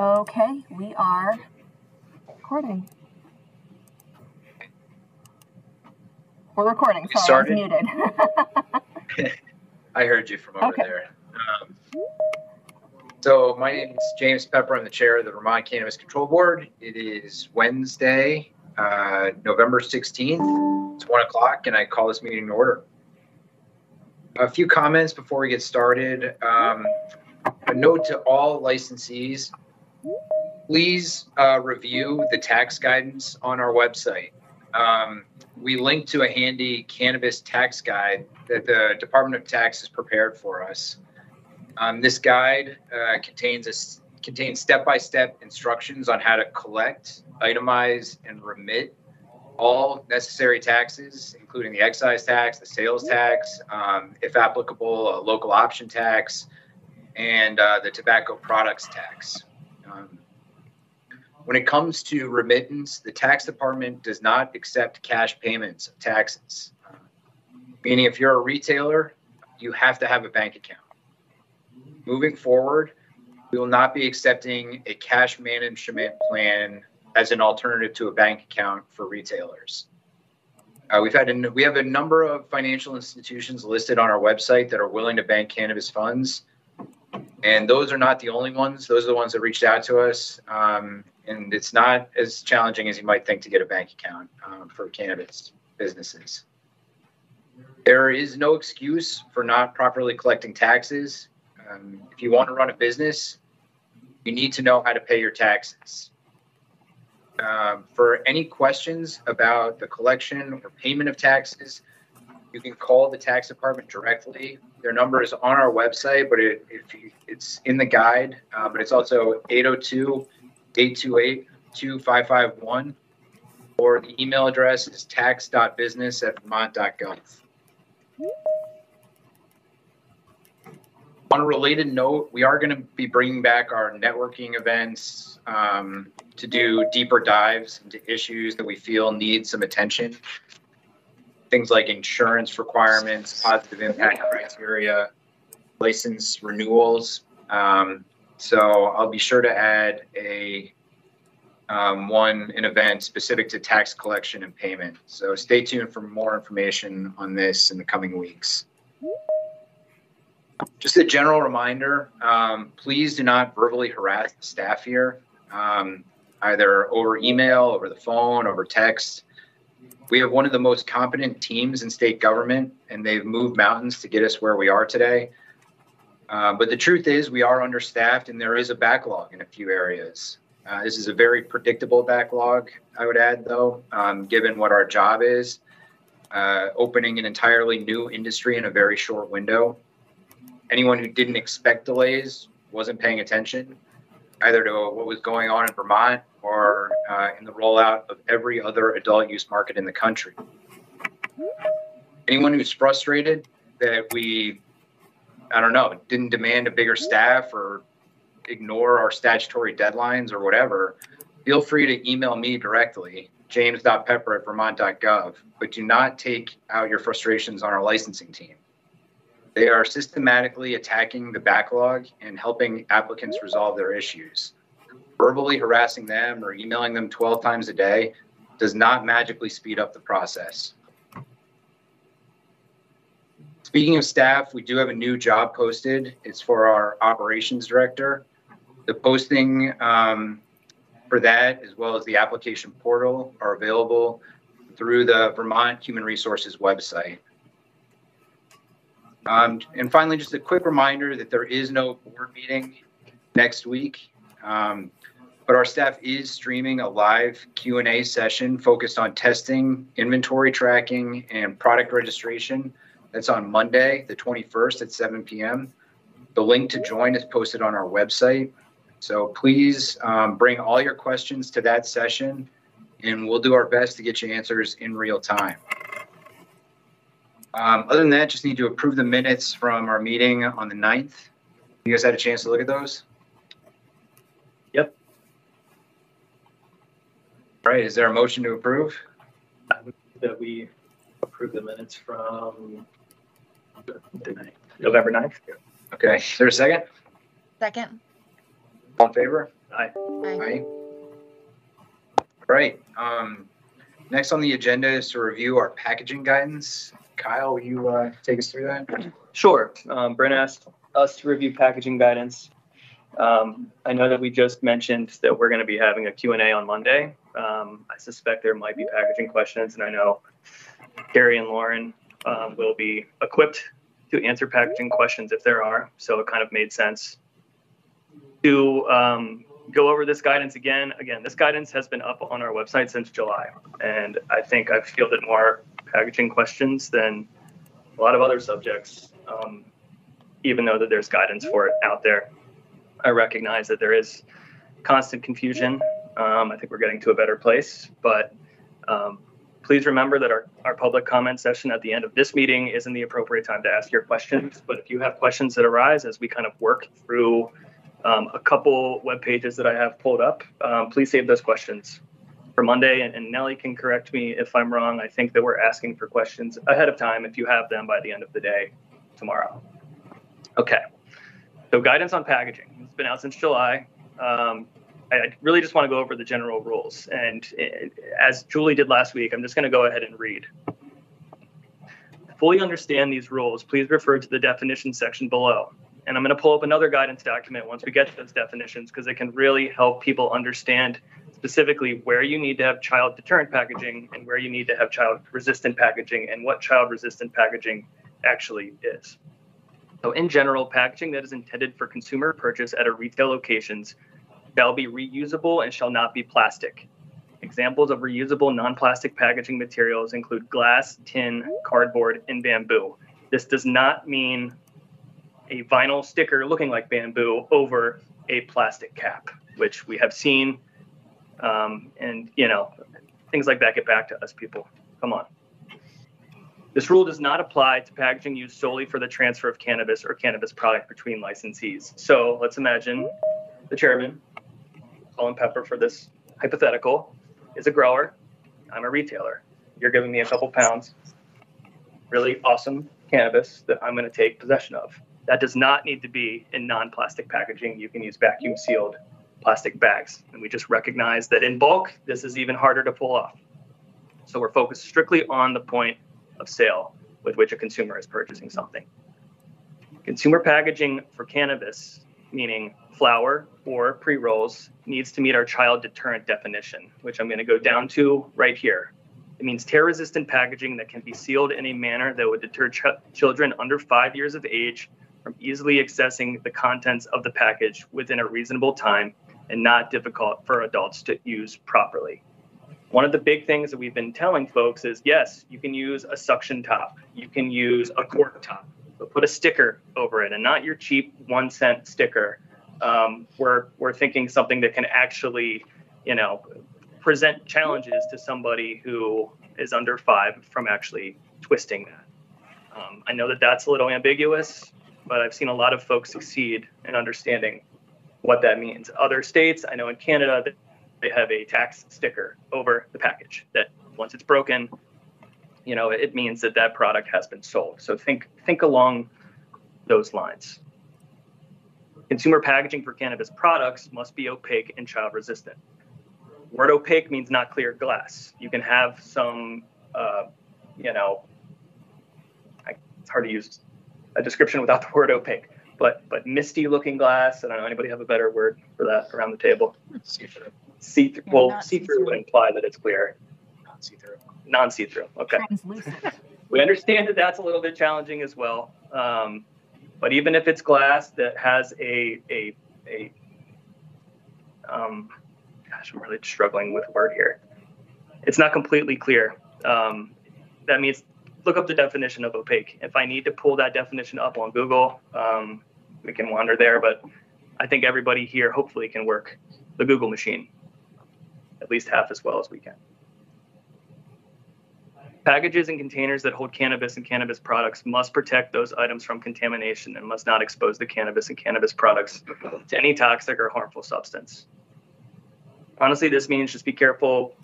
Okay, we are recording. We're recording. Sorry, I was muted. I heard you from over Okay. there. Um, so my name is James Pepper. I'm the chair of the Vermont Cannabis Control Board. It is Wednesday, uh, November 16th. It's one o'clock, and I call this meeting to order. A few comments before we get started. Um, a note to all licensees: please uh, review the tax guidance on our website. Um, we link to a handy cannabis tax guide that the Department of Tax has prepared for us. Um, this guide uh, contains a contains step-by-step instructions on how to collect, itemize, and remit all necessary taxes, including the excise tax, the sales tax, um, if applicable, a local option tax, and uh, the tobacco products tax. When it comes to remittance, the tax department does not accept cash payments of taxes. Meaning, if you're a retailer, you have to have a bank account. Moving forward, we will not be accepting a cash management plan as an alternative to a bank account for retailers. Uh, we've had a, we have a number of financial institutions listed on our website that are willing to bank cannabis funds, and those are not the only ones. Those are the ones that reached out to us, um, and it's not as challenging as you might think to get a bank account um, for cannabis businesses. There is no excuse for not properly collecting taxes. Um, if you want to run a business, you need to know how to pay your taxes. Um, for any questions about the collection or payment of taxes, you can call the tax department directly. Their number is on our website, but it, you, it's in the guide, uh, but it's also 802 828 2551. Or the email address is tax.business at vermont.gov. On a related note, we are going to be bringing back our networking events um, to do deeper dives into issues that we feel need some attention. Things like insurance requirements, positive impact criteria, license renewals. Um, so I'll be sure to add a um, one an event specific to tax collection and payment. So stay tuned for more information on this in the coming weeks. Just a general reminder, um, please do not verbally harass the staff here, um, either over email, over the phone, over text. We have one of the most competent teams in state government, and they've moved mountains to get us where we are today. Uh, but the truth is, we are understaffed, and there is a backlog in a few areas. Uh, this is a very predictable backlog, I would add, though, um, given what our job is, uh, opening an entirely new industry in a very short window anyone who didn't expect delays wasn't paying attention either to what was going on in Vermont or uh, in the rollout of every other adult use market in the country. Anyone who's frustrated that we, I don't know, didn't demand a bigger staff or ignore our statutory deadlines or whatever, feel free to email me directly, james.pepper at vermont.gov, but do not take out your frustrations on our licensing team. They are systematically attacking the backlog and helping applicants resolve their issues. Verbally harassing them or emailing them 12 times a day does not magically speed up the process. Speaking of staff, we do have a new job posted. It's for our operations director. The posting um, for that, as well as the application portal, are available through the Vermont Human Resources website. Um, and finally, just a quick reminder that there is no board meeting next week, um, but our staff is streaming a live Q and A session focused on testing, inventory tracking, and product registration. That's on Monday, the 21st at 7 p.m. The link to join is posted on our website. So please um, bring all your questions to that session, and we'll do our best to get you answers in real time. Um, other than that, just need to approve the minutes from our meeting on the 9th. You guys had a chance to look at those? Yep. All right, is there a motion to approve? That we approve the minutes from the ninth- November 9th. Okay, is there a second? Second. All in favor? Aye. Aye. All right. Um, next on the agenda is to review our packaging guidance. Kyle, will you uh, take us through that? Sure. Um, Brent asked us to review packaging guidance. Um, I know that we just mentioned that we're going to be having a Q&A on Monday. Um, I suspect there might be packaging questions, and I know Gary and Lauren um, will be equipped to answer packaging questions if there are. So it kind of made sense to um, go over this guidance again. Again, this guidance has been up on our website since July, and I think I've fielded more packaging questions than a lot of other subjects, um, even though that there's guidance for it out there. I recognize that there is constant confusion. Um, I think we're getting to a better place, but um, please remember that our, our public comment session at the end of this meeting isn't the appropriate time to ask your questions. But if you have questions that arise as we kind of work through um, a couple web pages that I have pulled up, um, please save those questions for Monday. And, and Nellie can correct me if I'm wrong. I think that we're asking for questions ahead of time if you have them by the end of the day tomorrow. Okay. So guidance on packaging. It's been out since July. Um, I really just want to go over the general rules. And uh, as Julie did last week, I'm just going to go ahead and read. To fully understand these rules, please refer to the definition section below. And I'm going to pull up another guidance document once we get to those definitions because it can really help people understand specifically where you need to have child deterrent packaging and where you need to have child resistant packaging and what child resistant packaging actually is. So, in general, packaging that is intended for consumer purchase at a retail locations shall be reusable and shall not be plastic. Examples of reusable non plastic packaging materials include glass, tin, cardboard, and bamboo. This does not mean a vinyl sticker looking like bamboo over a plastic cap, which we have seen. Um, and, you know, things like that get back to us, people. Come on. This rule does not apply to packaging used solely for the transfer of cannabis or cannabis product between licensees. So let's imagine the chairman Colin Pepper for this hypothetical is a grower. I'm a retailer. You're giving me a couple pounds, really awesome cannabis that I'm going to take possession of. That does not need to be in non plastic packaging. You can use vacuum sealed plastic bags. And we just recognize that in bulk, this is even harder to pull off. So we're focused strictly on the point of sale with which a consumer is purchasing something. Consumer packaging for cannabis, meaning flower or pre rolls, needs to meet our child deterrent definition, which I'm going to go down to right here. It means tear resistant packaging that can be sealed in a manner that would deter ch- children under five years of age from easily accessing the contents of the package within a reasonable time and not difficult for adults to use properly. One of the big things that we've been telling folks is yes, you can use a suction top, you can use a cork top, but put a sticker over it and not your cheap one cent sticker um, we're we're thinking something that can actually, you know, present challenges to somebody who is under five from actually twisting that. Um, I know that that's a little ambiguous, but I've seen a lot of folks succeed in understanding what that means. Other states, I know in Canada, they have a tax sticker over the package that once it's broken, you know, it means that that product has been sold. So think think along those lines. Consumer packaging for cannabis products must be opaque and child resistant. Word opaque means not clear glass. You can have some, uh, you know, it's hard to use a description without the word opaque, but but misty looking glass. I don't know. Anybody have a better word for that around the table? See-through. See-through. Yeah, well, see-through would imply that it's clear. Non-see-through. Non-see-through. Okay. We understand that that's a little bit challenging as well. Um, but even if it's glass that has a a a um, gosh, I'm really struggling with word here. It's not completely clear. Um, that means look up the definition of opaque. If I need to pull that definition up on Google, um, we can wander there. But I think everybody here hopefully can work the Google machine at least half as well as we can. Packages and containers that hold cannabis and cannabis products must protect those items from contamination and must not expose the cannabis and cannabis products to any toxic or harmful substance. Honestly, this means just be careful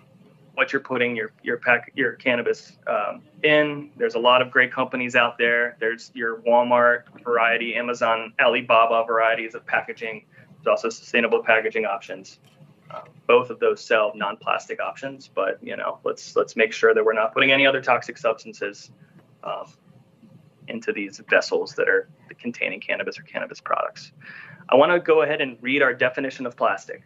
what you're putting your your pack your cannabis um, in. There's a lot of great companies out there. There's your Walmart variety, Amazon, Alibaba varieties of packaging. There's also sustainable packaging options. Both of those sell non-plastic options, but you know, let's let's make sure that we're not putting any other toxic substances um, into these vessels that are containing cannabis or cannabis products. I want to go ahead and read our definition of plastic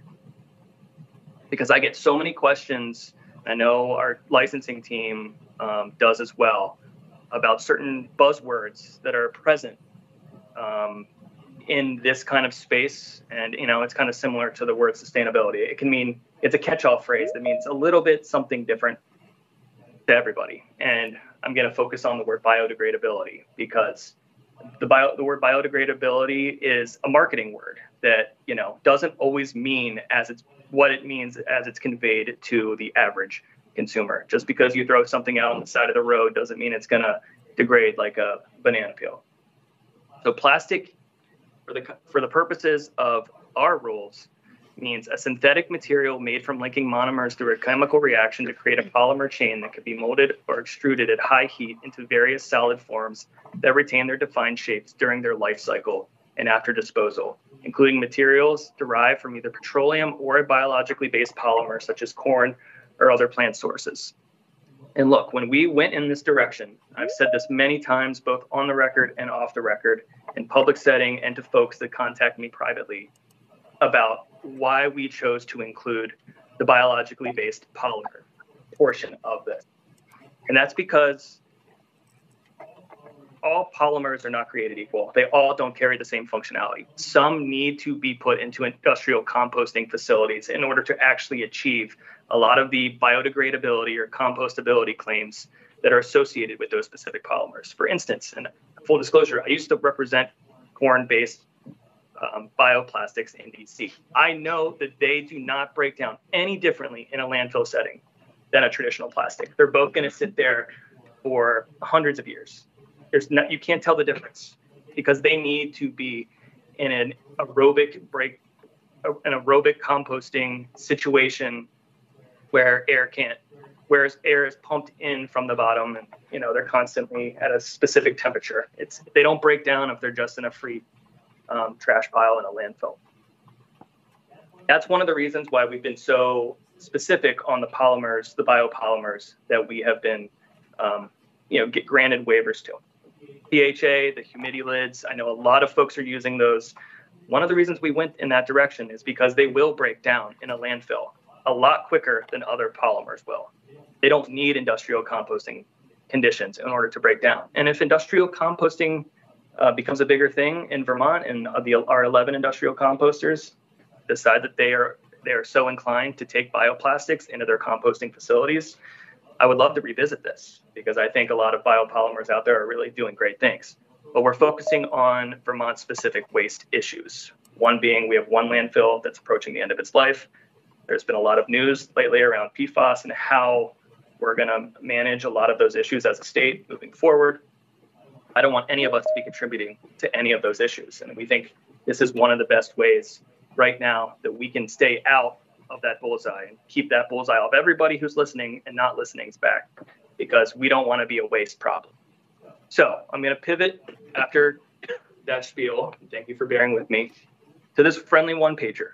because I get so many questions. I know our licensing team um, does as well about certain buzzwords that are present um, in this kind of space. And, you know, it's kind of similar to the word sustainability. It can mean, it's a catch all phrase that means a little bit something different to everybody. And I'm going to focus on the word biodegradability because the bio, the word biodegradability is a marketing word that, you know, doesn't always mean as it's what it means as it's conveyed to the average consumer. Just because you throw something out on the side of the road doesn't mean it's going to degrade like a banana peel. So plastic, for the for the purposes of our rules, means a synthetic material made from linking monomers through a chemical reaction to create a polymer chain that could be molded or extruded at high heat into various solid forms that retain their defined shapes during their life cycle and after disposal, including materials derived from either petroleum or a biologically based polymer such as corn or other plant sources. And look, when we went in this direction, I've said this many times, both on the record and off the record, in public setting and to folks that contact me privately about why we chose to include the biologically based polymer portion of this. And that's because all polymers are not created equal. They all don't carry the same functionality. Some need to be put into industrial composting facilities in order to actually achieve a lot of the biodegradability or compostability claims that are associated with those specific polymers. For instance, and full disclosure, I used to represent corn based um, bioplastics in DC. I know that they do not break down any differently in a landfill setting than a traditional plastic. They're both going to sit there for hundreds of years. There's not, you can't tell the difference because they need to be in an aerobic break, an aerobic composting situation where air can't, whereas air is pumped in from the bottom and you know they're constantly at a specific temperature. It's they don't break down if they're just in a free um, trash pile in a landfill. That's one of the reasons why we've been so specific on the polymers, the biopolymers that we have been, um, you know, get granted waivers to. PHA, the humidity lids. I know a lot of folks are using those. One of the reasons we went in that direction is because they will break down in a landfill a lot quicker than other polymers will. They don't need industrial composting conditions in order to break down. And if industrial composting uh, becomes a bigger thing in Vermont and the, our 11 industrial composters decide that they are they are so inclined to take bioplastics into their composting facilities, I would love to revisit this because I think a lot of biopolymers out there are really doing great things. But we're focusing on Vermont specific waste issues. One being we have one landfill that's approaching the end of its life. There's been a lot of news lately around PFAS and how we're going to manage a lot of those issues as a state moving forward. I don't want any of us to be contributing to any of those issues. And we think this is one of the best ways right now that we can stay out of that bullseye and keep that bullseye of everybody who's listening and not listening's back because we don't want to be a waste problem. So I'm going to pivot after that spiel. Thank you for bearing with me to this friendly one pager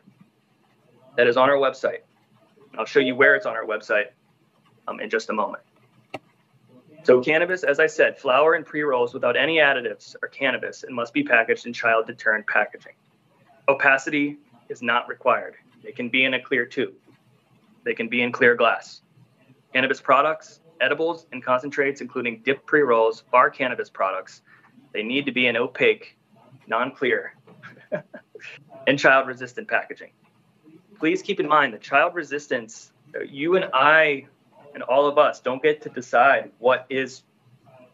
that is on our website. I'll show you where it's on our website um, in just a moment. So cannabis, as I said, flower and pre-rolls without any additives are cannabis and must be packaged in child deterrent packaging. Opacity is not required. They can be in a clear tube. They can be in clear glass. Cannabis products, edibles, and concentrates, including dip pre-rolls, are cannabis products. They need to be in opaque, non-clear, and child-resistant packaging. Please keep in mind that child resistance, uh, you and I and all of us don't get to decide what is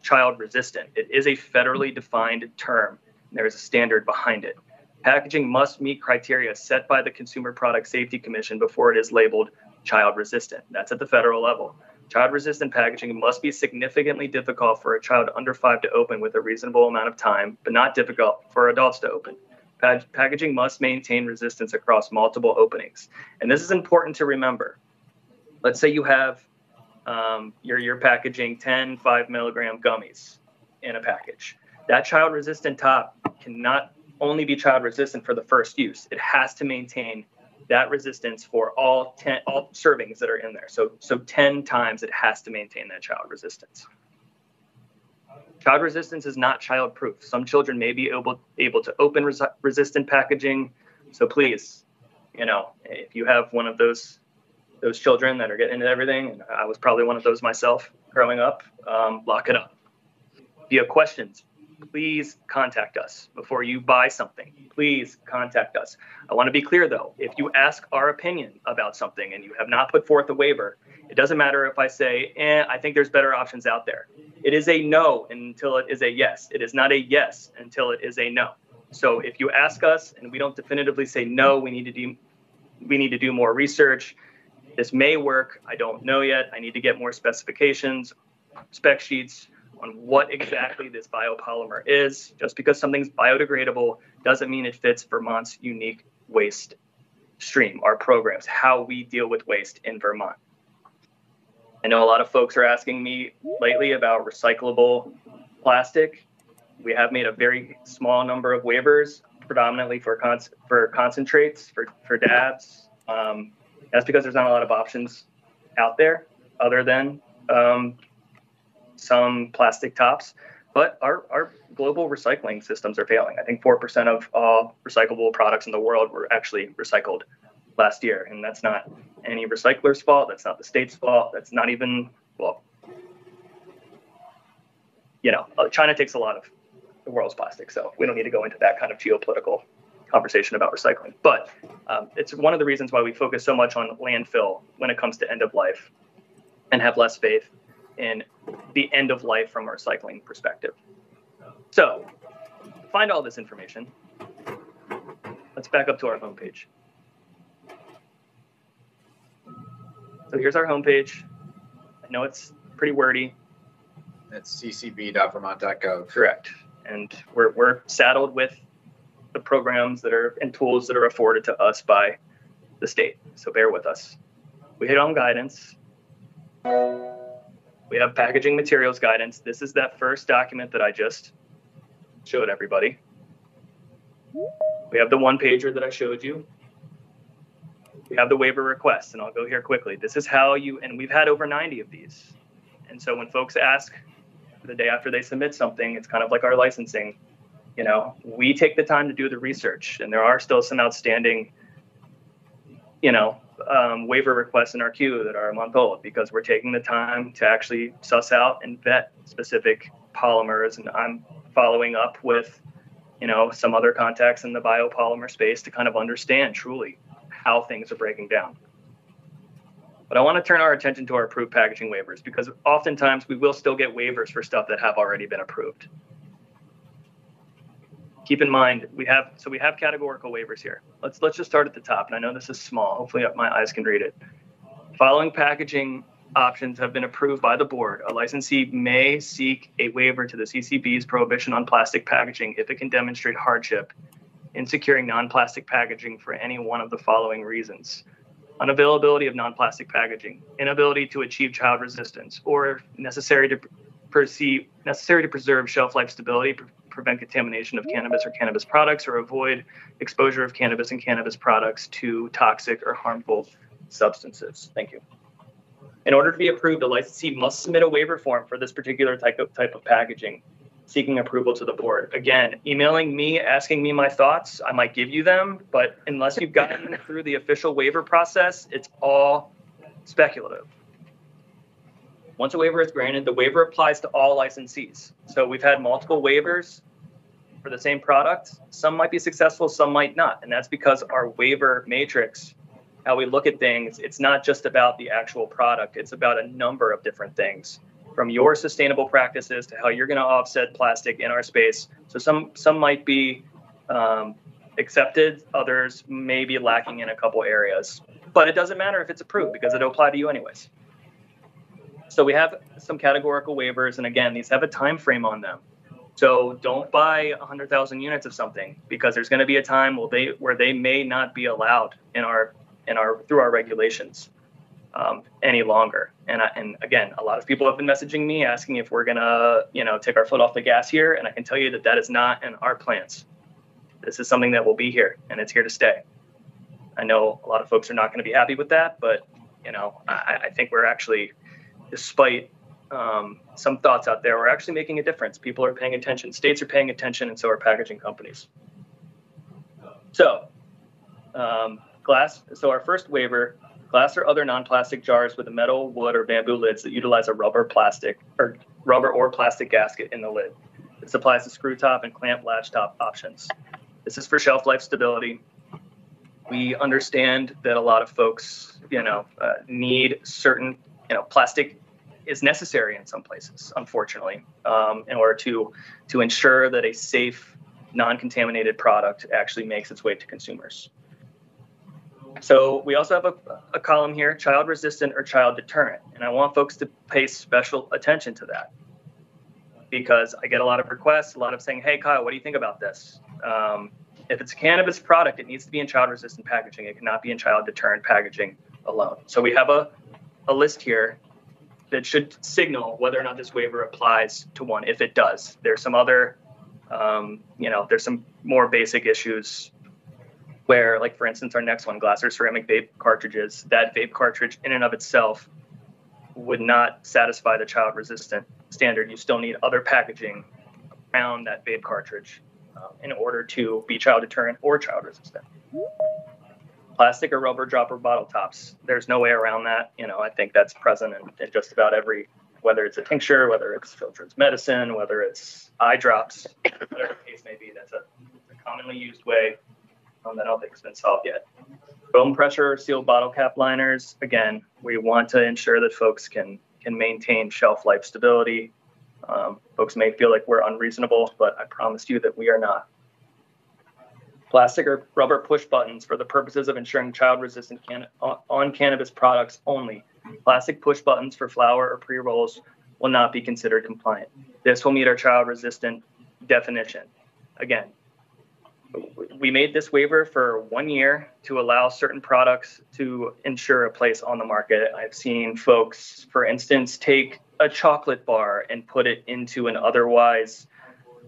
child resistant. It is a federally defined term. and There is a standard behind it. Packaging must meet criteria set by the Consumer Product Safety Commission before it is labeled child resistant. That's at the federal level. Child resistant packaging must be significantly difficult for a child under five to open with a reasonable amount of time, but not difficult for adults to open. Packaging must maintain resistance across multiple openings. And this is important to remember. Let's say you have um, you're, you're packaging 10 5 milligram gummies in a package. That child resistant top cannot only be child resistant for the first use. It has to maintain that resistance for all 10 all servings that are in there. So so 10 times it has to maintain that child resistance. Child resistance is not child proof. Some children may be able able to open res- resistant packaging. So please, you know, if you have one of those those children that are getting into everything, and I was probably one of those myself growing up, um, lock it up. If you have questions, please contact us before you buy something. Please contact us. I want to be clear though, if you ask our opinion about something and you have not put forth a waiver, it doesn't matter if I say, eh, I think there's better options out there. It is a no until it is a yes. It is not a yes until it is a no. So if you ask us and we don't definitively say no, we need to do we need to do more research. This may work. I don't know yet. I need to get more specifications, spec sheets, on what exactly this biopolymer is. Just because something's biodegradable doesn't mean it fits Vermont's unique waste stream, our programs, how we deal with waste in Vermont. I know a lot of folks are asking me lately about recyclable plastic. We have made a very small number of waivers, predominantly for con- for concentrates, for, for dabs. Um, that's because there's not a lot of options out there other than um, some plastic tops, but our, our global recycling systems are failing. I think 4% of all recyclable products in the world were actually recycled last year. And that's not any recycler's fault. That's not the state's fault. That's not even, well, you know, uh, China takes a lot of the world's plastic. So we don't need to go into that kind of geopolitical conversation about recycling. But um, it's one of the reasons why we focus so much on landfill when it comes to end of life and have less faith in the end of life from a recycling perspective. So, find all this information. Let's back up to our homepage. So here's our homepage. I know it's pretty wordy. That's ccb.vermont.gov. Correct. And we're, we're saddled with the programs that are and tools that are afforded to us by the state. So bear with us. We hit on guidance. We have packaging materials guidance. This is that first document that I just showed everybody. We have the one pager that I showed you. We have the waiver request, and I'll go here quickly. This is how you, and we've had over 90 of these. And so when folks ask the day after they submit something, it's kind of like our licensing. You know, we take the time to do the research, and there are still some outstanding, you know, um, waiver requests in our queue that are a month old because we're taking the time to actually suss out and vet specific polymers. And I'm following up with, you know, some other contacts in the biopolymer space to kind of understand truly how things are breaking down. But I want to turn our attention to our approved packaging waivers because oftentimes we will still get waivers for stuff that have already been approved keep in mind we have so we have categorical waivers here. Let's let's just start at the top. And I know this is small. Hopefully my eyes can read it. Following packaging options have been approved by the board. A licensee may seek a waiver to the CCB's prohibition on plastic packaging if it can demonstrate hardship in securing non-plastic packaging for any one of the following reasons. Unavailability of non-plastic packaging, inability to achieve child resistance, or necessary to perceive necessary to preserve shelf life stability, prevent contamination of cannabis or cannabis products or avoid exposure of cannabis and cannabis products to toxic or harmful substances. Thank you. In order to be approved, a licensee must submit a waiver form for this particular type of type of packaging, seeking approval to the board. Again, emailing me, asking me my thoughts, I might give you them, but unless you've gotten through the official waiver process, it's all speculative. Once a waiver is granted, the waiver applies to all licensees. So we've had multiple waivers for the same product. Some might be successful, some might not. And that's because our waiver matrix, how we look at things, it's not just about the actual product, it's about a number of different things from your sustainable practices to how you're going to offset plastic in our space. So some some might be um, accepted, others may be lacking in a couple areas. But it doesn't matter if it's approved because it'll apply to you anyways. So we have some categorical waivers, and again, these have a time frame on them. So don't buy 100,000 units of something because there's going to be a time where they where they may not be allowed in our in our through our regulations um, any longer. And I, and again, a lot of people have been messaging me asking if we're gonna you know take our foot off the gas here, and I can tell you that that is not in our plans. This is something that will be here and it's here to stay. I know a lot of folks are not going to be happy with that, but you know, I, I think we're actually, despite um, some thoughts out there, we're actually making a difference. People are paying attention. States are paying attention, and so are packaging companies. So, um, glass. So our first waiver: glass or other non-plastic jars with a metal, wood, or bamboo lids that utilize a rubber, plastic, or rubber or plastic gasket in the lid. This applies to screw top and clamp latch top options. This is for shelf life stability. We understand that a lot of folks, you know, uh, need certain, you know, plastic is necessary in some places, unfortunately, um, in order to to ensure that a safe, non-contaminated product actually makes its way to consumers. So we also have a, a column here, child resistant or child deterrent, and I want folks to pay special attention to that because I get a lot of requests, a lot of saying, "Hey, Kyle, what do you think about this?" Um, if it's a cannabis product, it needs to be in child resistant packaging. It cannot be in child deterrent packaging alone. So we have a, a list here that should signal whether or not this waiver applies to one. If it does, there's some other, um, you know, there's some more basic issues where, like for instance, our next one, glass or ceramic vape cartridges, that vape cartridge in and of itself would not satisfy the child resistant standard. You still need other packaging around that vape cartridge um, in order to be child deterrent or child resistant. Plastic or rubber dropper bottle tops. There's no way around that. You know, I think that's present in, in just about every, whether it's a tincture, whether it's filtered medicine, whether it's eye drops, whatever the case may be. That's a, a commonly used way um, that I don't think has been solved yet. Foam pressure sealed bottle cap liners. Again, we want to ensure that folks can can maintain shelf life stability um, folks may feel like we're unreasonable, but I promise you that we are not. Plastic or rubber push buttons for the purposes of ensuring child resistant can- on cannabis products only. Plastic push buttons for flower or pre rolls will not be considered compliant. This will meet our child resistant definition. Again, we made this waiver for one year to allow certain products to ensure a place on the market. I've seen folks, for instance, take a chocolate bar and put it into an otherwise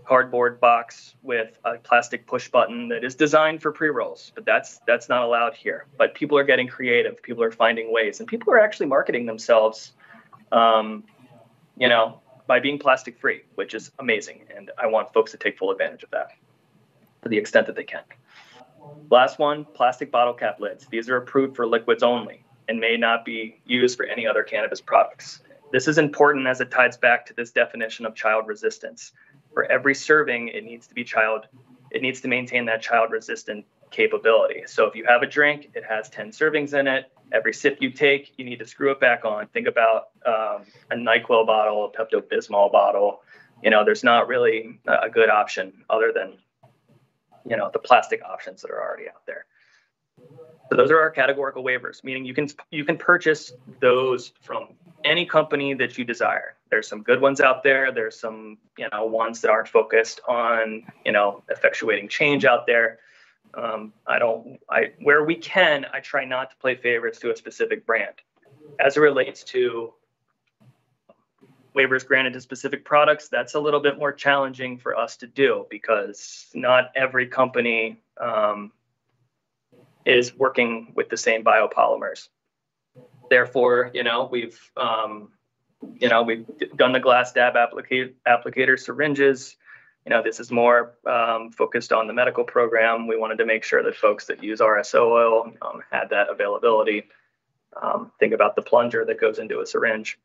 cardboard box with a plastic push button that is designed for pre-rolls but that's that's not allowed here. But people are getting creative people are finding ways and people are actually marketing themselves um, you know by being plastic free which is amazing and i want folks to take full advantage of that to the extent that they can. Last one plastic bottle cap lids. These are approved for liquids only and may not be used for any other cannabis products. This is important as it ties back to this definition of child resistance. For every serving, it needs to be child, it needs to maintain that child resistant capability. So if you have a drink, it has 10 servings in it. Every sip you take, you need to screw it back on. Think about um, a NyQuil bottle, a Pepto Bismol bottle. You know, there's not really a good option other than, you know, the plastic options that are already out there. So those are our categorical waivers, meaning you can you can purchase those from any company that you desire. There's some good ones out there. There's some, you know, ones that aren't focused on, you know, effectuating change out there. Um, I don't, I where we can, I try not to play favorites to a specific brand. As it relates to waivers granted to specific products, that's a little bit more challenging for us to do because not every company um, is working with the same biopolymers therefore, you know, we've um, you know we've done the glass dab applicator, applicator syringes. You know, this is more um, focused on the medical program. We wanted to make sure that folks that use RSO oil um, had that availability. Um, think about the plunger that goes into a syringe.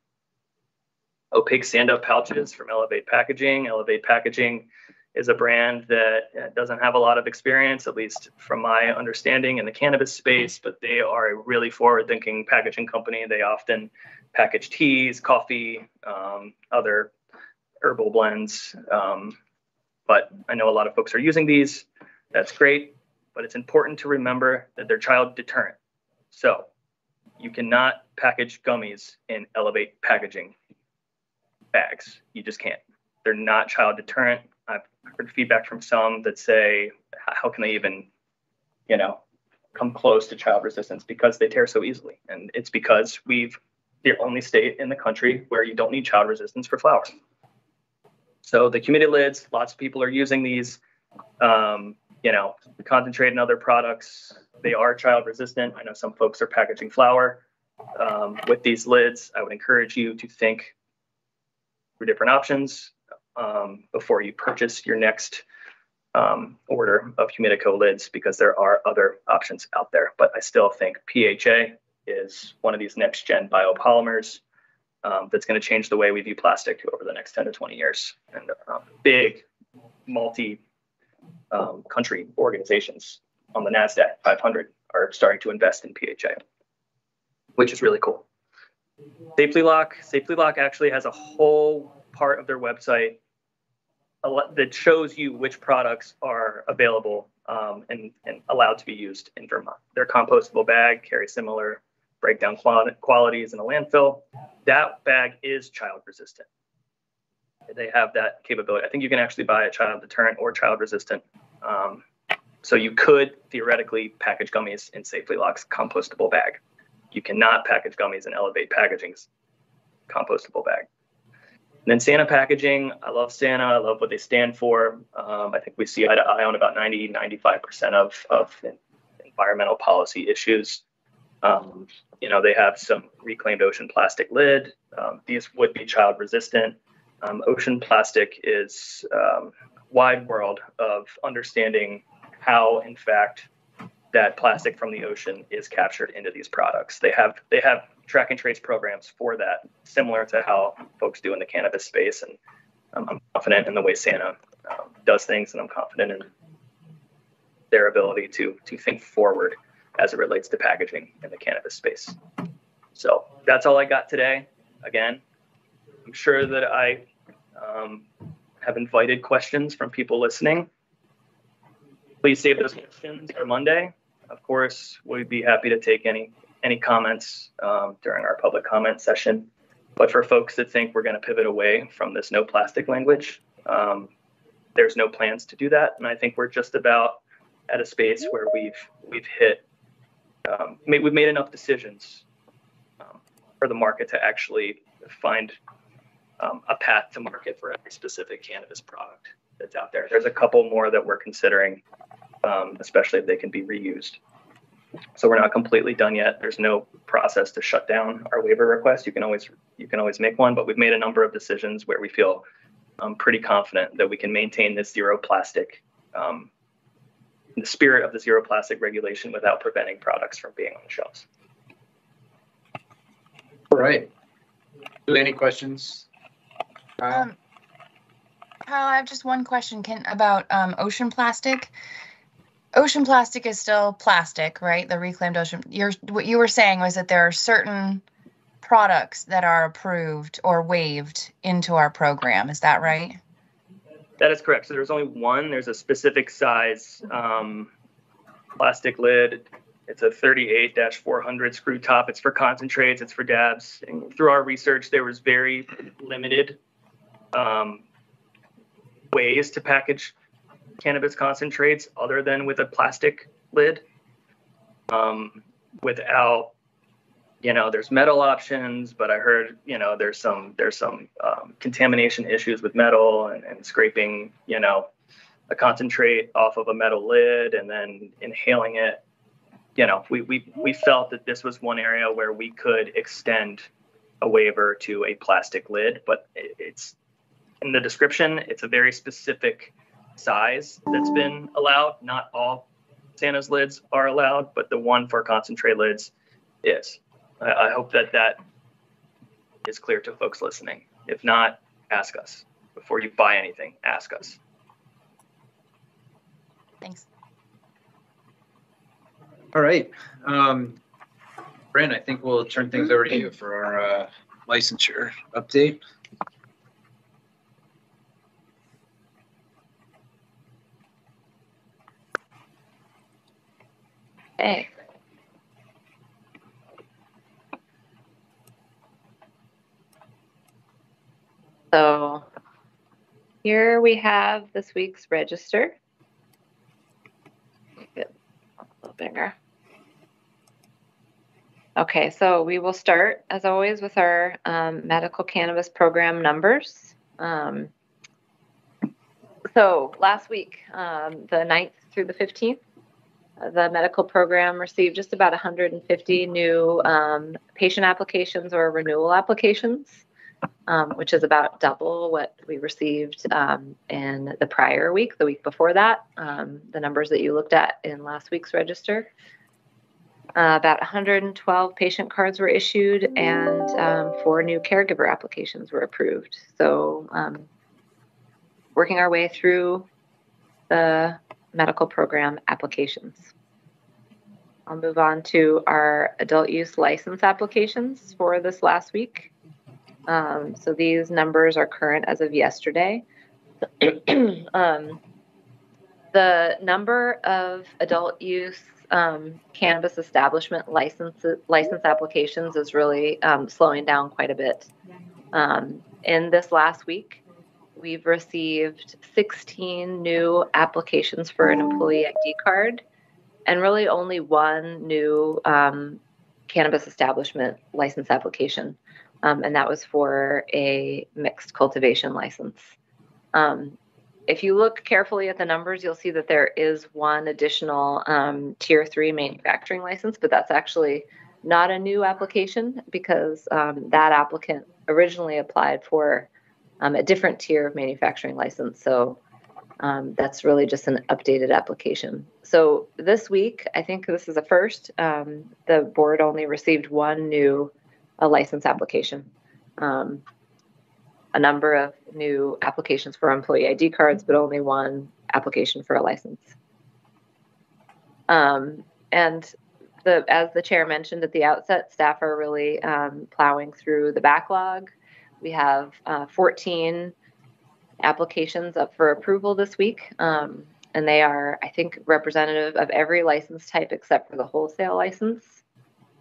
Opaque stand-up pouches from Elevate Packaging. Elevate Packaging is a brand that uh, doesn't have a lot of experience, at least from my understanding in the cannabis space, but they are a really forward thinking packaging company. They often package teas, coffee, um, other herbal blends. Um, but I know a lot of folks are using these. That's great, but it's important to remember that they're child deterrent. So you cannot package gummies in Elevate packaging bags. You just can't. They're not child deterrent. I've heard feedback from some that say, how can they even, you know, come close to child resistance because they tear so easily. And it's because we've the only state in the country where you don't need child resistance for flowers. So the humidity lids, lots of people are using these. Um, you know, concentrate and other products, they are child resistant. I know some folks are packaging flower um, with these lids. I would encourage you to think through different options um, before you purchase your next um, order of Humidico lids because there are other options out there. But I still think PHA is one of these next gen biopolymers um, that's going to change the way we view plastic over the next 10 to 20 years. And um, big multi um, country organizations on the NASDAQ 500 are starting to invest in PHA, which is really cool. Safely Lock, Safely Lock actually has a whole part of their website that shows you which products are available um, and, and allowed to be used in Vermont. Their compostable bag carries similar breakdown qualities in a landfill. That bag is child resistant. They have that capability. I think you can actually buy a child deterrent or child resistant. Um, so you could theoretically package gummies in Safely Lock's compostable bag. You cannot package gummies in Elevate Packaging's compostable bag. And then Sana Packaging, I love Sana. I love what they stand for. Um, I think we see eye to eye on about 90, 95% of, of environmental policy issues. Um, you know, they have some reclaimed ocean plastic lid. Um, these would be child resistant. Um, ocean plastic is um, wide world of understanding how, in fact, that plastic from the ocean is captured into these products. They have they have track and trace programs for that, similar to how folks do in the cannabis space. And um, I'm confident in the way Sana um, does things, and I'm confident in their ability to to think forward as it relates to packaging in the cannabis space. So that's all I got today. Again, I'm sure that I um, have invited questions from people listening. Please save those questions for Monday. Of course, we'd be happy to take any any comments um, during our public comment session. But for folks that think we're going to pivot away from this no plastic language, um, there's no plans to do that, and I think we're just about at a space where we've we've hit um, made, we've made enough decisions um, for the market to actually find um, a path to market for every specific cannabis product that's out there. There's a couple more that we're considering, um, especially if they can be reused. So we're not completely done yet. There's no process to shut down our waiver request. You can always you can always make one, but we've made a number of decisions where we feel um, pretty confident that we can maintain this zero plastic, um, the spirit of the zero plastic regulation without preventing products from being on the shelves. All right. Any questions? Um, Kyle, I have just one question can, about um, ocean plastic ocean plastic is still plastic, right? The reclaimed ocean. You're, what you were saying was that there are certain products that are approved or waived into our program. Is that right? That is correct. So there's only one. There's a specific size um, plastic lid. It's a 38-400 screw top. It's for concentrates. It's for dabs. And through our research, there was very limited um, ways to package cannabis concentrates other than with a plastic lid. Um, without, you know, there's metal options, but I heard, you know, there's some there's some um, contamination issues with metal and, and scraping, you know, a concentrate off of a metal lid and then inhaling it. You know, we we we felt that this was one area where we could extend a waiver to a plastic lid, but it, it's in the description. It's a very specific size that's been allowed. Not all Sana's lids are allowed, but the one for concentrate lids is. I, I hope that that is clear to folks listening. If not, ask us before you buy anything. Ask us. Thanks. All right. Um, Brent, I think we'll turn things over to you for our uh, licensure update. Okay. So here we have this week's register. Get a little bigger. Okay, so we will start, as always, with our um, medical cannabis program numbers. Um, so last week, um, the ninth through the 15th. The medical program received just about 150 new um, patient applications or renewal applications, um, which is about double what we received um, in the prior week, the week before that, um, the numbers that you looked at in last week's register. Uh, about 112 patient cards were issued and um, four new caregiver applications were approved. So, um, working our way through the medical program applications. I'll move on to our adult use license applications for this last week. Um, so these numbers are current as of yesterday. um, the number of adult use um, cannabis establishment license license applications is really um, slowing down quite a bit. Um, in this last week, we've received 16 new applications for an employee ID card, and really only one new um, cannabis establishment license application, um, and that was for a mixed cultivation license. Um, if you look carefully at the numbers, you'll see that there is one additional um, tier three manufacturing license, but that's actually not a new application because um, that applicant originally applied for um, a different tier of manufacturing license. So um, that's really just an updated application. So this week, I think this is a first. Um, the board only received one new uh, license application. Um, a number of new applications for employee ID cards, but only one application for a license. Um, and the, as the chair mentioned at the outset, staff are really um, plowing through the backlog. We have uh, 14 applications up for approval this week, um, and they are, I think, representative of every license type except for the wholesale license.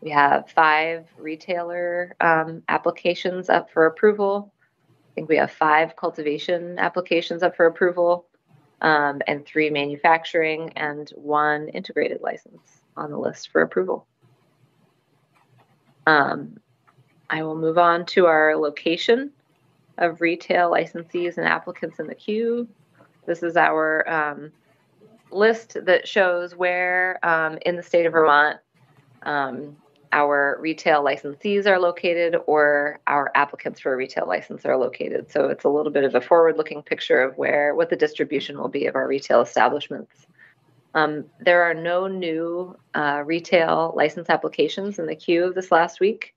We have five retailer um, applications up for approval I think we have five cultivation applications up for approval um, and three manufacturing and one integrated license on the list for approval. Um, I will move on to our location of retail licensees and applicants in the queue. This is our um, list that shows where um, in the state of Vermont um, our retail licensees are located or our applicants for a retail license are located. So it's a little bit of a forward looking picture of where what the distribution will be of our retail establishments. Um, there are no new uh, retail license applications in the queue of this last week.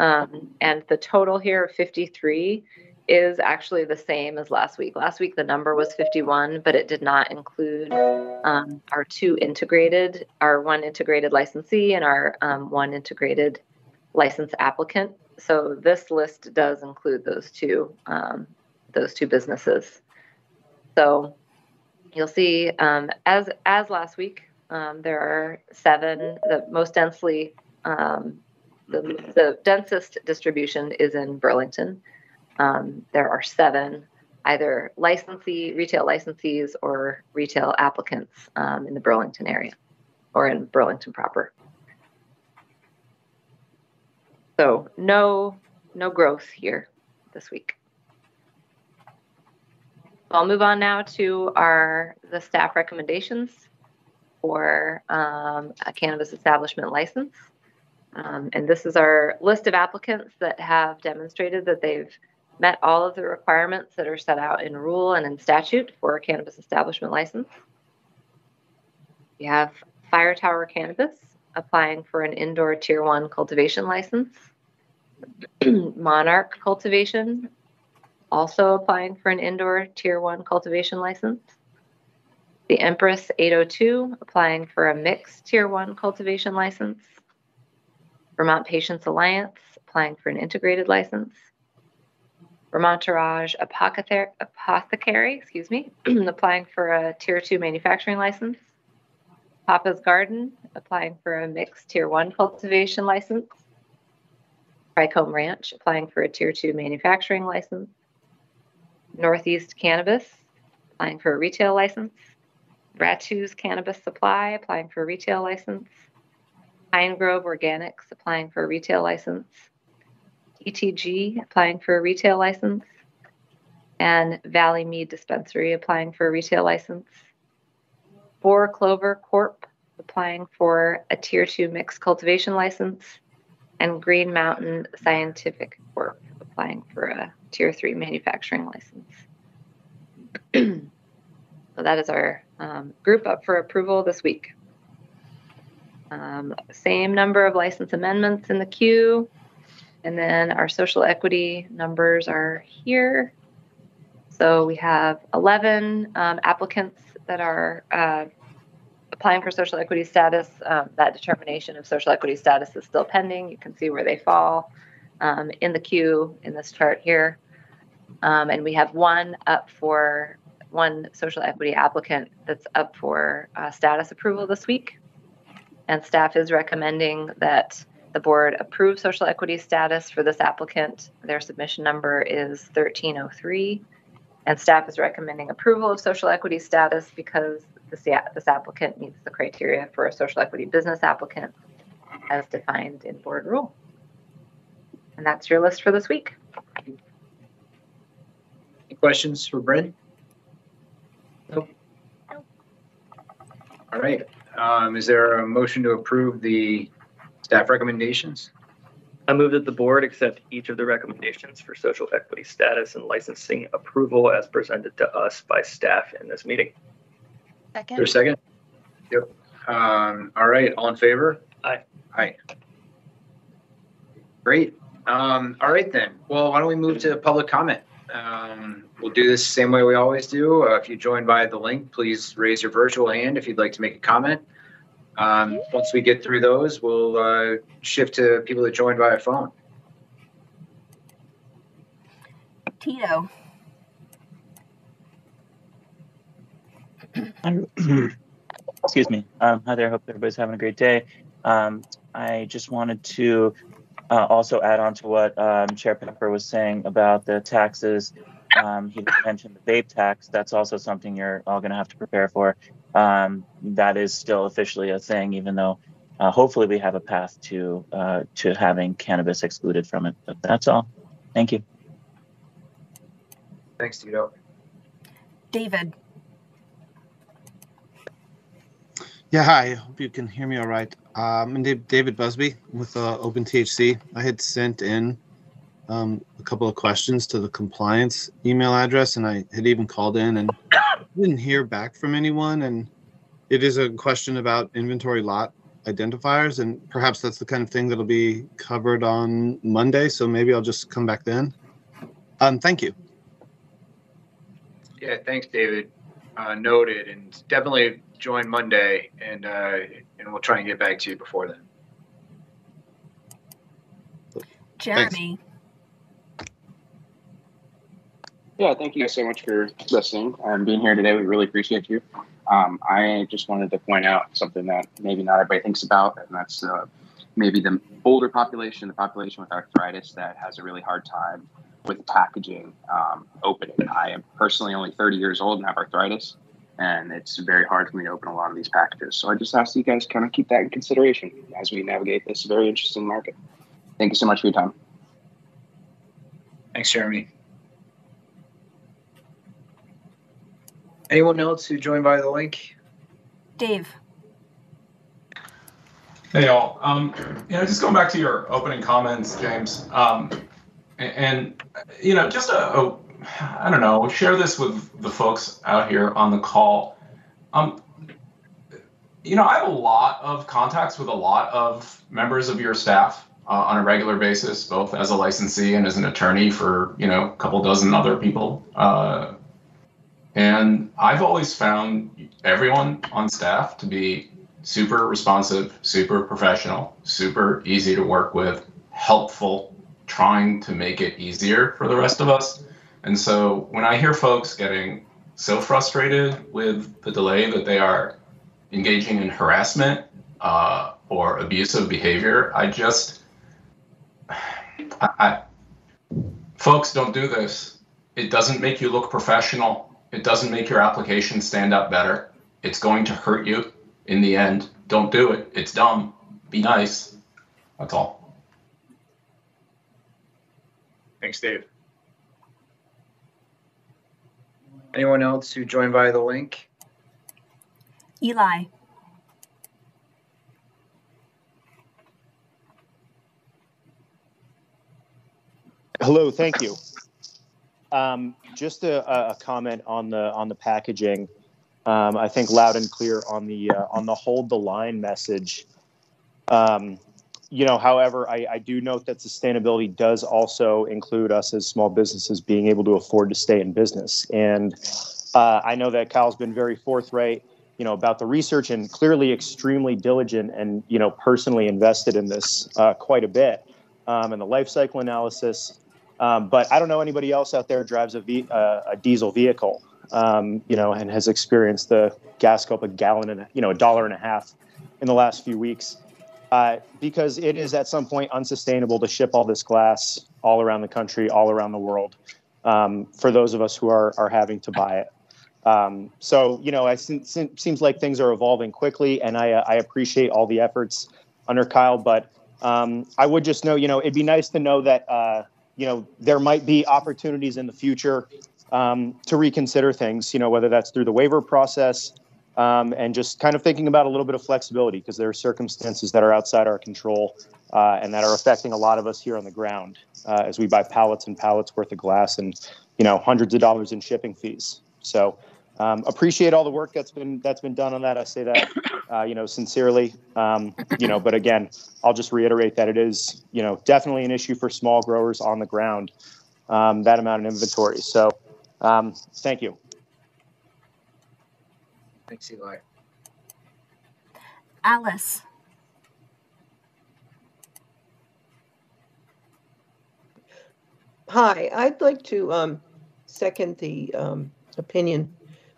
Um, and the total here of 53 is actually the same as last week. Last week the number was 51, but it did not include um, our two integrated, our one integrated licensee and our um, one integrated license applicant. So this list does include those two, um, those two businesses. So you'll see, um, as as last week, um, there are seven. The most densely, um, the the densest distribution is in Burlington um, there are seven either licensee, retail licensees, or retail applicants um, in the Burlington area or in Burlington proper. So no, no growth here this week. I'll move on now to our the staff recommendations for um, a cannabis establishment license. Um, and this is our list of applicants that have demonstrated that they've met all of the requirements that are set out in rule and in statute for a cannabis establishment license. We have Fire Tower Cannabis applying for an indoor tier one cultivation license. Monarch Cultivation also applying for an indoor tier one cultivation license. The Empress 802 applying for a mixed tier one cultivation license. Vermont Patients Alliance applying for an integrated license. Vermonterage Apothecary, Apothecary excuse me, applying for a Tier 2 manufacturing license. Papa's Garden, applying for a mixed Tier 1 cultivation license. Trichome Ranch, applying for a Tier 2 manufacturing license. Northeast Cannabis, applying for a retail license. Ratu's Cannabis Supply, applying for a retail license. Pine Grove Organics, applying for a retail license. ETG applying for a retail license, and Valley Mead Dispensary applying for a retail license. Four Clover Corp. applying for a Tier 2 mixed cultivation license, and Green Mountain Scientific Corp. applying for a Tier 3 manufacturing license. so that is our um, group up for approval this week. Um, same number of license amendments in the queue. And then our social equity numbers are here. So we have 11 um, applicants that are uh, applying for social equity status. Um, that determination of social equity status is still pending. You can see where they fall um, in the queue in this chart here. Um, and we have one up for one social equity applicant that's up for uh, status approval this week. And staff is recommending that the board approve social equity status for this applicant. Their submission number is 1303. And staff is recommending approval of social equity status because this, this applicant meets the criteria for a social equity business applicant as defined in board rule. And that's your list for this week. Any questions for Bryn? Nope. All right. Um, is there a motion to approve the staff recommendations? I move that the board accept each of the recommendations for social equity status and licensing approval as presented to us by staff in this meeting. Is there a second? Yep. Um, all right, all in favor? Aye. Aye. Great. Um, all right then. Well, why don't we move to public comment? Um, we'll do this the same way we always do. Uh, if you join by the link, please raise your virtual hand if you'd like to make a comment. Um, once we get through those, we'll uh, shift to people that joined via phone. Tito. Excuse me. Um, hi there. Hope everybody's having a great day. Um, I just wanted to uh, also add on to what um, Chair Pepper was saying about the taxes. Um, he mentioned the vape tax. That's also something you're all going to have to prepare for. Um, that is still officially a thing, even though uh, hopefully we have a path to uh, to having cannabis excluded from it. But that's all. Thank you. Thanks, Tito. David. Yeah, hi. I hope you can hear me all right. Um, I'm David Busby with uh, OpenTHC. I had sent in um, a couple of questions to the compliance email address, and I had even called in and didn't hear back from anyone. And it is a question about inventory lot identifiers, and perhaps that's the kind of thing that'll be covered on Monday. So maybe I'll just come back then. Um, thank you. Yeah, thanks, David. Uh, noted, and definitely join Monday, and uh, and we'll try and get back to you before then. Jeremy. Yeah, thank you guys so much for listening and being here today. We really appreciate you. Um, I just wanted to point out something that maybe not everybody thinks about, and that's uh, maybe the older population, the population with arthritis that has a really hard time with packaging um, opening. I am personally only 30 years old and have arthritis, and it's very hard for me to open a lot of these packages. So I just ask you guys kind of keep that in consideration as we navigate this very interesting market. Thank you so much for your time. Thanks, Jeremy. Anyone else who joined by the link? Dave. Hey, y'all. Um, you know, just going back to your opening comments, James, um, and, you know, just a, a, I don't know, share this with the folks out here on the call. Um, you know, I have a lot of contacts with a lot of members of your staff uh, on a regular basis, both as a licensee and as an attorney for, you know, a couple dozen other people. Uh, and I've always found everyone on staff to be super responsive, super professional, super easy to work with, helpful, trying to make it easier for the rest of us. And so when I hear folks getting so frustrated with the delay that they are engaging in harassment uh, or abusive behavior, I just, I, I, folks don't do this. It doesn't make you look professional. It doesn't make your application stand up better. It's going to hurt you in the end. Don't do it. It's dumb. Be nice. That's all. Thanks, Dave. Anyone else who joined via the link? Eli. Hello, thank you. Um, just a, a comment on the on the packaging. Um, I think loud and clear on the uh, on the hold the line message. Um, you know, however, I, I do note that sustainability does also include us as small businesses being able to afford to stay in business. And uh, I know that Kyle's been very forthright, you know, about the research and clearly extremely diligent and you know personally invested in this uh, quite a bit um, and the life cycle analysis. Um, but I don't know anybody else out there drives uh, a diesel vehicle, um, you know, and has experienced the gas go up a gallon and you know a dollar and a half in the last few weeks, uh, because it is at some point unsustainable to ship all this glass all around the country, all around the world, um, for those of us who are are having to buy it. Um, so you know, it seems like things are evolving quickly, and I, uh, I appreciate all the efforts under Kyle, but um, I would just know, you know, it'd be nice to know that uh, you know, there might be opportunities in the future um, to reconsider things, you know, whether that's through the waiver process um, and just kind of thinking about a little bit of flexibility because there are circumstances that are outside our control uh, and that are affecting a lot of us here on the ground uh, as we buy pallets and pallets worth of glass and, you know, hundreds of dollars in shipping fees. So, um, appreciate all the work that's been that's been done on that. I say that uh, you know sincerely. Um, you know, but again, I'll just reiterate that it is you know definitely an issue for small growers on the ground. Um, that amount of inventory. So, um, thank you. Thanks, Eli. Alice. Hi, I'd like to um, second the um, opinion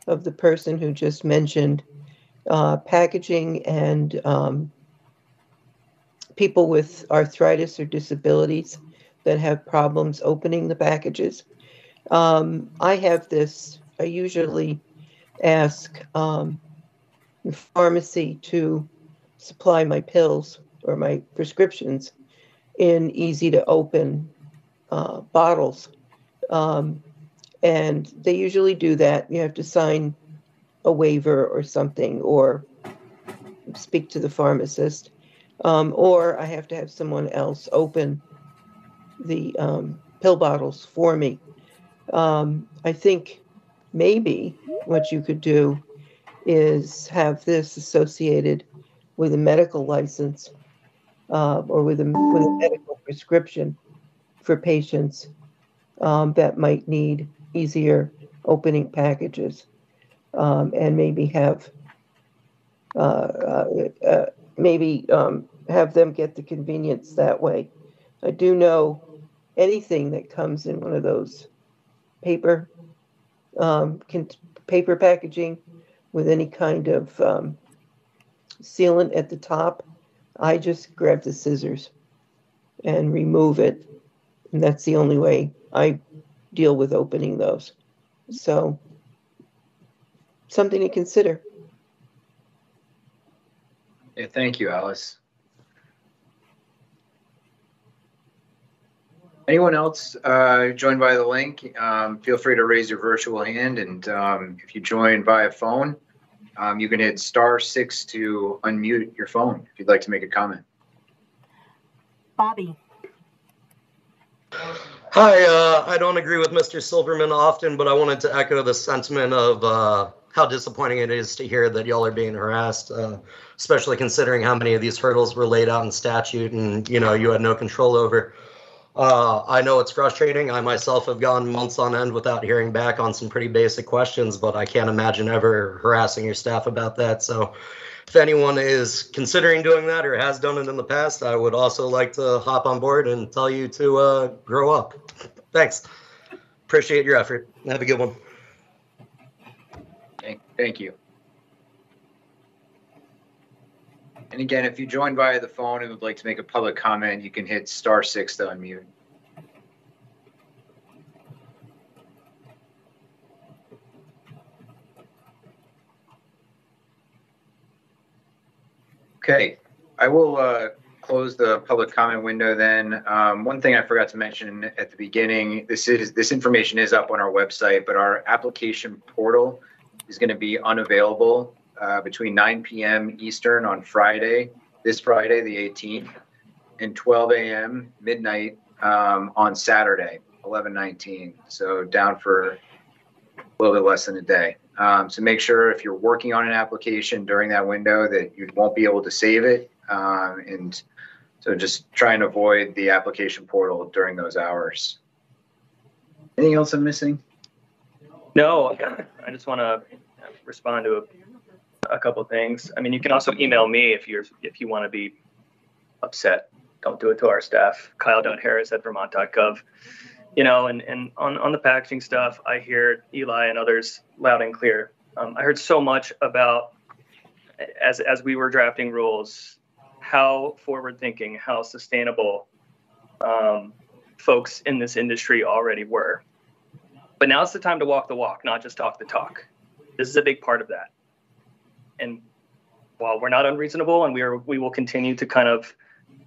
of the person who just mentioned uh, packaging and um, people with arthritis or disabilities that have problems opening the packages. Um, I have this, I usually ask um, the pharmacy to supply my pills or my prescriptions in easy to open uh, bottles. Um, and they usually do that. You have to sign a waiver or something, or speak to the pharmacist, um, or I have to have someone else open the um, pill bottles for me. Um, I think maybe what you could do is have this associated with a medical license uh, or with a, with a medical prescription for patients um, that might need easier opening packages um, and maybe have uh, uh, uh, maybe um, have them get the convenience that way. I do know anything that comes in one of those paper um, can, paper packaging with any kind of um, sealant at the top. I just grab the scissors and remove it, and that's the only way I deal with opening those. So, something to consider. Yeah, thank you, Alice. Anyone else uh, joined by the link, um, feel free to raise your virtual hand. And um, if you join via phone, um, you can hit star six to unmute your phone if you'd like to make a comment. Bobby. Hi, uh, I don't agree with Mr. Silverman often, but I wanted to echo the sentiment of uh, how disappointing it is to hear that y'all are being harassed, uh, especially considering how many of these hurdles were laid out in statute and you know you had no control over. Uh, I know it's frustrating. I myself have gone months on end without hearing back on some pretty basic questions, but I can't imagine ever harassing your staff about that. So if anyone is considering doing that or has done it in the past, I would also like to hop on board and tell you to uh, grow up. Thanks. Appreciate your effort. Have a good one. Thank, thank you. And again, if you joined via the phone and would like to make a public comment, you can hit star six to unmute. Okay, I will uh, close the public comment window then. Um, one thing I forgot to mention at the beginning, this is this information is up on our website, but our application portal is going to be unavailable uh, between 9 p.m. Eastern on Friday, this Friday, the 18th, and 12 a.m. midnight um, on Saturday, 11/19. So down for a little bit less than a day. Um, so make sure if you're working on an application during that window that you won't be able to save it, um, and so just try and avoid the application portal during those hours. Anything else I'm missing? No, I just want to respond to a, couple things. I mean, you can also email me if you're if you want to be upset. Don't do it to our staff. Kyle.harris at vermont.gov. You know, and, and on, on the packaging stuff, I hear Eli and others loud and clear. Um, I heard so much about as as we were drafting rules, how forward thinking, how sustainable um, folks in this industry already were. But now it's the time to walk the walk, not just talk the talk. This is a big part of that. And while we're not unreasonable and we are we will continue to kind of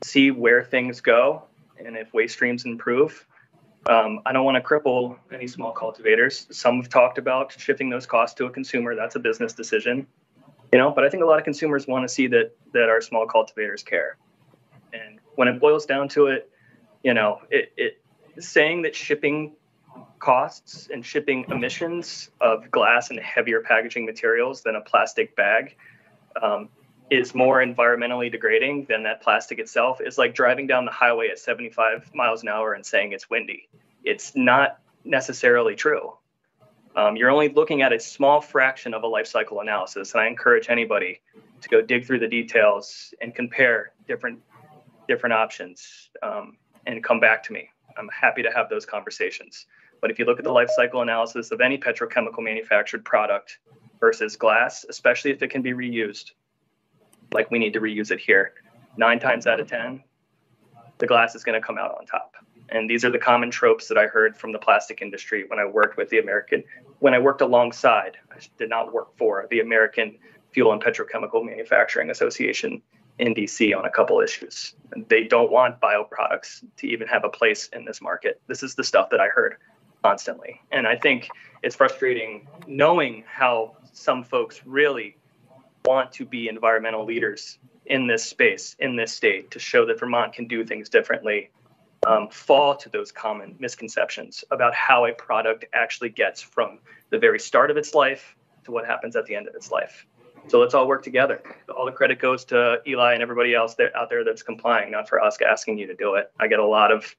see where things go and if waste streams improve, um, I don't want to cripple any small cultivators. Some have talked about shifting those costs to a consumer. That's a business decision, you know. But I think a lot of consumers want to see that that our small cultivators care. And when it boils down to it, you know, it, it saying that shipping costs and shipping emissions of glass and heavier packaging materials than a plastic bag um, is more environmentally degrading than that plastic itself is like driving down the highway at 75 miles an hour and saying it's windy. It's not necessarily true. Um, you're only looking at a small fraction of a life cycle analysis, and I encourage anybody to go dig through the details and compare different different options um, and come back to me. I'm happy to have those conversations. But if you look at the life cycle analysis of any petrochemical manufactured product versus glass, especially if it can be reused, like we need to reuse it here, nine times out of 10, the glass is going to come out on top. And these are the common tropes that I heard from the plastic industry when I worked with the American, when I worked alongside, I did not work for the American Fuel and Petrochemical Manufacturing Association in DC on a couple issues. They don't want bioproducts to even have a place in this market. This is the stuff that I heard constantly. And I think it's frustrating knowing how some folks really want to be environmental leaders in this space, in this state, to show that Vermont can do things differently, um, fall to those common misconceptions about how a product actually gets from the very start of its life to what happens at the end of its life. So let's all work together. All the credit goes to Eli and everybody else there, out there that's complying, not for us asking you to do it. I get a lot of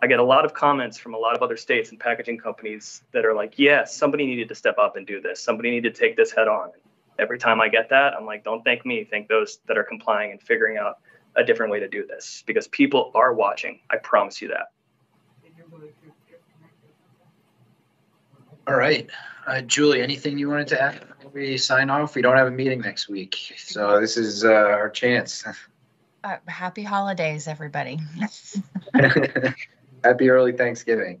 I get a lot of comments from a lot of other states and packaging companies that are like, yes, somebody needed to step up and do this. Somebody needed to take this head on. Every time I get that, I'm like, don't thank me. Thank those that are complying and figuring out a different way to do this because people are watching. I promise you that. All right. Uh, Julie, anything you wanted to add before we sign off? We don't have a meeting next week. So this is uh, our chance. Uh, happy holidays, everybody. Happy early Thanksgiving.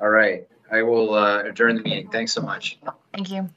All right. I will uh, adjourn the meeting. Thanks so much. Thank you.